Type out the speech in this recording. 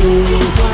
Tudo